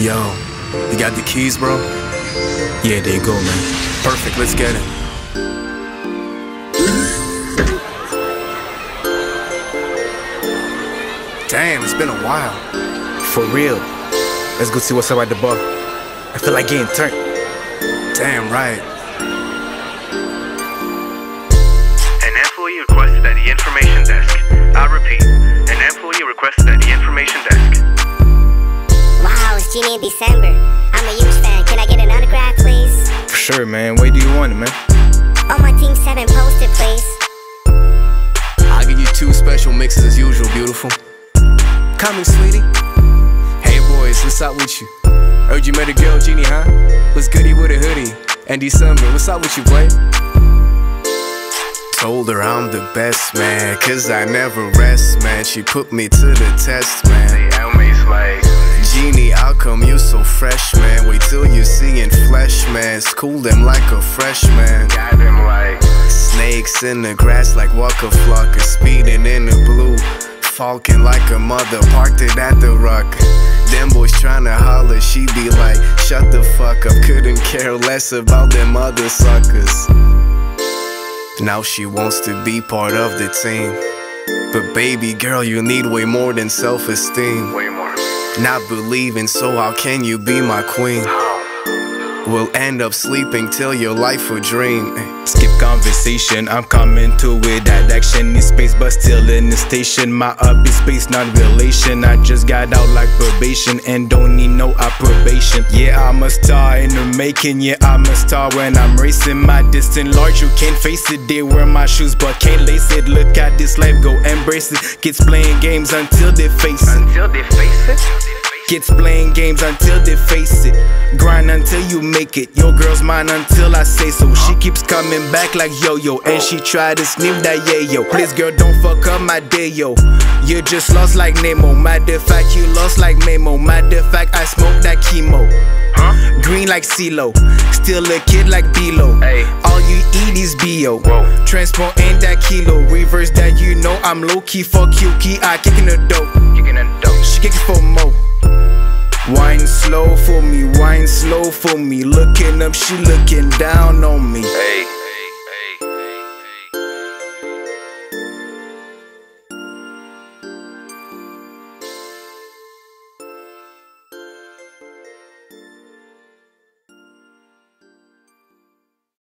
Yo, you got the keys, bro? Yeah, there you go, man. Perfect, let's get it. Damn, it's been a while. For real. Let's go see what's up at the bar. I feel like getting turned. Damn right. An employee requested at the information desk. I repeat, I'm a huge fan. Can I get an autograph, please? For sure, man. Where do you want it, man? On my Team 7 poster, please. I'll give you two special mixes as usual, beautiful. Coming, sweetie. Hey, boys, what's up with you? Heard you met a girl, Genie, huh? What's goody with a hoodie? And December, what's up with you, boy? Told her I'm the best, man, cause I never rest, man. She put me to the test, man. like. Genie, how come you so fresh, School them like a freshman. Got them like. Snakes in the grass like Waka Flocka, speeding in the blue. Falcon like a mother, parked it at the rock. Them boys tryna holler, she be like, shut the fuck up. Couldn't care less about them other suckers. Now she wants to be part of the team. But baby girl, you need way more than self esteem. Way more. Not believing, so how can you be my queen? We'll end up sleeping till your life a dream. Skip conversation, I'm coming to it. That action is space, but still in the station. My up is space, not relation. I just got out like probation and don't need no approbation. Yeah, I'm a star in the making. Yeah, I'm a star when I'm racing. My distant large, you can't face it. They wear my shoes, but can't lace it. Look at this life, go embrace it. Kids playing games until they face it. Until they face it. Kids playing games until they face it. Grind until you make it. Your girl's mine until I say so. She keeps coming back like yo yo, and she try to sniff that yeah yo. Please, girl, don't fuck up my day yo. You just lost like Nemo. Matter of fact, you lost like Memo. Matter of fact, I smoke that chemo. Huh? Green like CeeLo, still a kid like Bilo. Hey. All you eat is BO. Whoa. Transport ain't that kilo. Reverse that you know I'm low key. Fuck you, key. I kicking the dope. You can dope. She kicking for more. Wine slow for me, wine slow for me. Looking up, she looking down on me. Hey.